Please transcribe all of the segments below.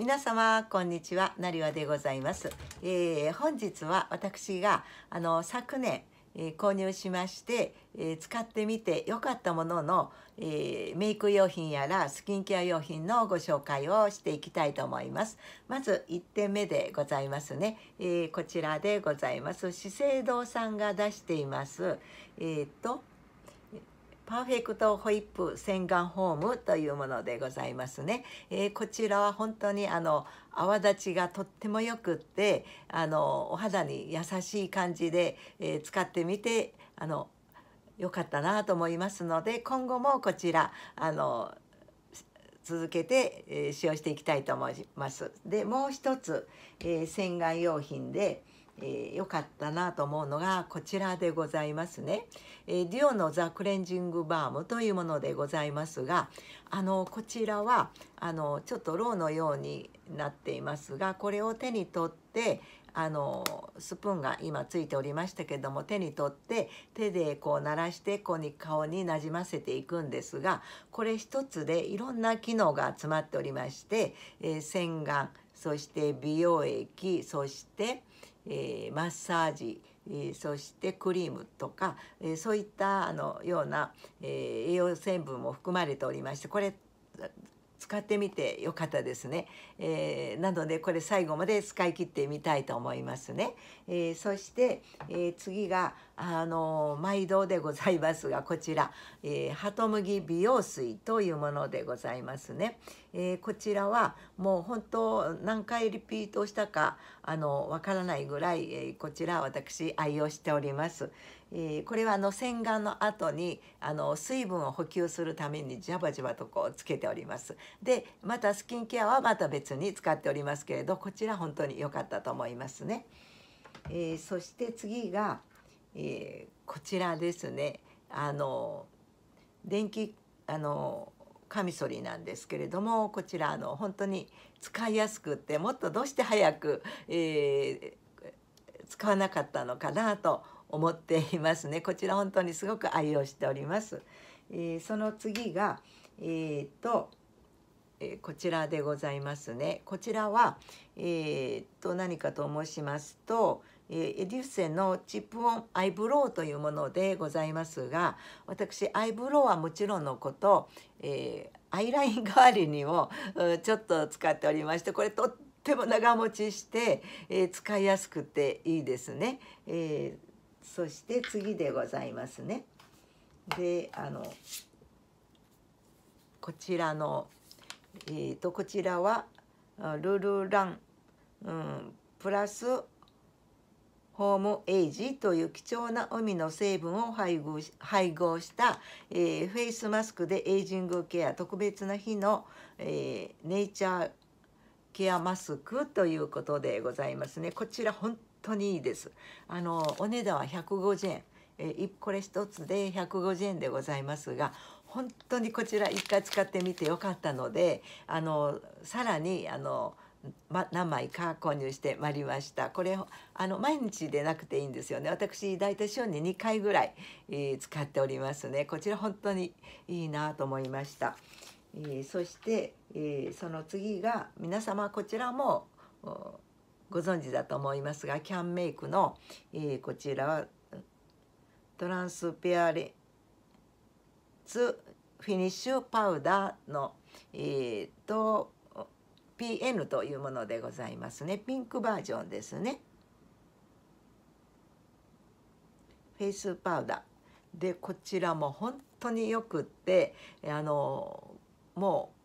皆様こんにちは。なりわでございます、えー、本日は私があの昨年、えー、購入しまして、えー、使ってみて良かったものの、えメイク用品やらスキンケア用品のご紹介をしていきたいと思います。まず1点目でございますね、えこちらでございます。資生堂さんが出しています。えっとパーフェクトホイップ洗顔フォームというものでございますね。えー、こちらは本当にあの泡立ちがとってもよくってあのお肌に優しい感じで、えー、使ってみてあの良かったなと思いますので今後もこちらあの続けて、えー、使用していきたいと思います。でもう一つ、えー、洗顔用品でえー、かったなと思うのがこちらでございますね。えー、デュオのザ・クレンジングバームというものでございますがあのこちらはあのちょっとローのようになっていますがこれを手に取ってあのスプーンが今ついておりましたけども手に取って手でこう鳴らしてこうに顔になじませていくんですがこれ一つでいろんな機能が詰まっておりまして、えー、洗顔そして美容液そしてえー、マッサージ、えー、そしてクリームとか、えー、そういったあのような、え栄養成分も含まれておりましてこれ使ってみてよかったですね、えー、なのでこれ最後まで使い切ってみたいと思いますね、えー、そして、えー、次があの毎度でございますがこちら、えー、ハトムギ美容水というものでございますね、えこちらはもう本当何回リピートしたかあのわからないぐらい、えこちら私愛用しております、えー、これはあの洗顔の後にあの水分を補給するためにジャバジャバとこうつけております。でまたスキンケアはまた別に使っておりますけれどこちら本当に良かったと思いますね。えー、そして次が、えー、こちらですねあの電気あのカミソリなんですけれどもこちらあの本当に使いやすくってもっとどうして早く、えー、使わなかったのかなと思っていますね。こちら本当にすごく愛用しております、えー、その次がえー、と、えー、こちらでございますね。こちらはえー、と何かと申しますとえエデュッセのチップオンアイブロウというものでございますが私アイブロウはもちろんのこと、えー、アイライン代わりにも ちょっと使っておりましてこれとっても長持ちして、えー、使いやすくていいですね。えーそして次でございますね。であのこちらの、えーと、こちらはルルラン、うん、プラスホームエイジという貴重な海の成分を配合配合した、えー、フェイスマスクでエイジングケア特別な日の、えー、ネイチャーケアマスクということでございますね。こちら本当にいいです。あのお値段は150円。えこれ一つで150円でございますが本当にこちら一回使ってみてよかったのであのさらにあの、ま、何枚か購入してまいりましたこれあの毎日でなくていいんですよね私大体週に2回ぐらい、えー、使っておりますねこちら本当にいいなと思いました、えー、そして、えー、その次が皆様こちらもご存知だと思いますがキャンメイクの、えー、こちらはトランスペアレツフィニッシュパウダーの、えーと、PN というものでございますね。ピンクバージョンですね。フェイスパウダー。でこちらも本当によくってあのもう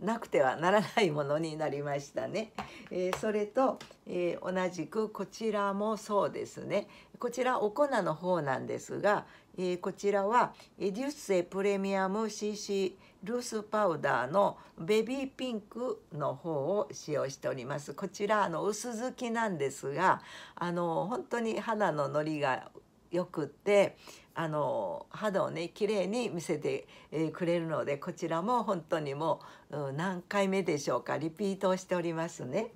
なくてはならないものになりましたね。えー、それと、えー、同じくこちらもそうですね。こちらお粉の方なんですが、えー、こちらはエデュッセプレミアム CC ルースパウダーのベビーピンクの方を使用しております。こちらあの薄付きなんですが、あの本当に肌ののりがよくってあの肌をね綺麗に見せて、えくれるのでこちらも本当にもう何回目でしょうかリピートをしておりますね。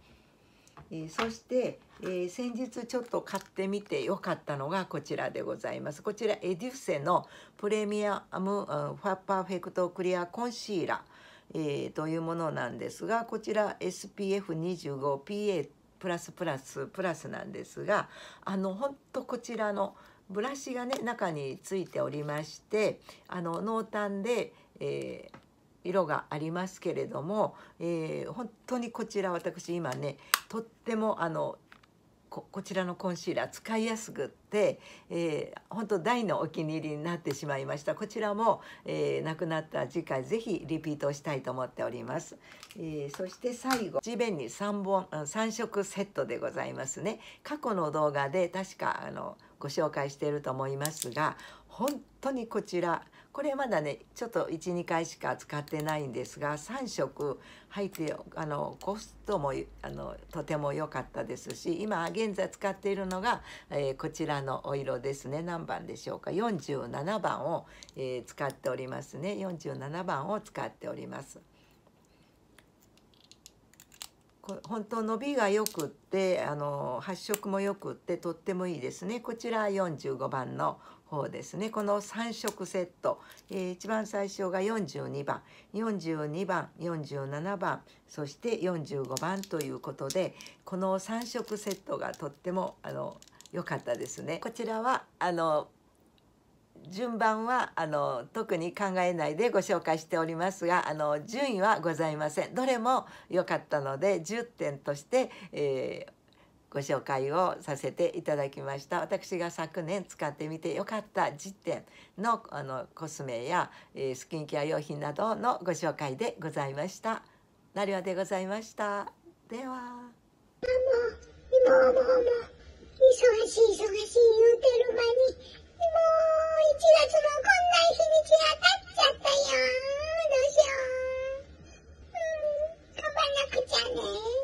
えそして、えー、先日ちょっと買ってみてよかったのがこちらでございます。こちらエデュッセのプレミアムファパーフェクトクリアコンシーラー。えー、というものなんですがこちら SPF25PA プラスプラスプラスなんですがあの本当こちらのブラシがね中についておりましてあの濃淡で、えー、色がありますけれども、えー、本当にこちら私今ねとってもあのここちらのコンシーラー使いやすくって、えー、本当大のお気に入りになってしまいました。こちらも、えー、なくなった次回ぜひリピートしたいと思っております、えー、そして最後地面に3本3色セットでございますね。過去の動画で確かあのご紹介していると思いますが本当にこちらこれまだねちょっと12回しか使ってないんですが3色入ってあのコストもあのとても良かったですし今現在使っているのが、えー、こちらのお色ですね。何番でしょうか？47番を、えー、使っておりますね。47番を使っております。本当伸びがよくってあの発色もよくってとってもいいですね。こちら45番の方ですね。この3色セット、えー、一番最初が42番。42番47番そして45番ということでこの3色セットがとってもあの良かったですね。こちらはあの順番はあの特に考えないでご紹介しておりますがあの順位はございません。どれも良かったので10点として、えー、ご紹介をさせていただきました。私が昨年使ってみてよかった実点のあのコスメや、えー、スキンケア用品などのご紹介でございました。なりわでございました。では。もう今もうもう忙しい忙しい言うてる間にもう、1月もこんな日にちが経っちゃったよ。どうしよう。うん。頑張んなくちゃね。